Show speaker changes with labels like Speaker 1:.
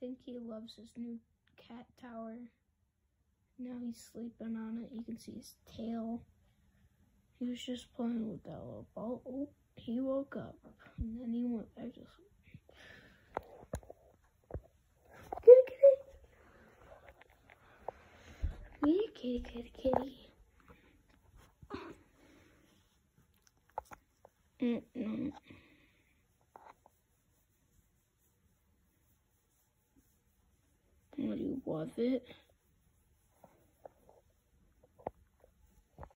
Speaker 1: think he loves his new cat tower. Now he's sleeping on it. You can see his tail. He was just playing with that little ball. Oh, he woke up. And then he went back to sleep. Kitty, kitty. Kitty, kitty, kitty. Mm-mm. You love it?